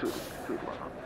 这这不管了。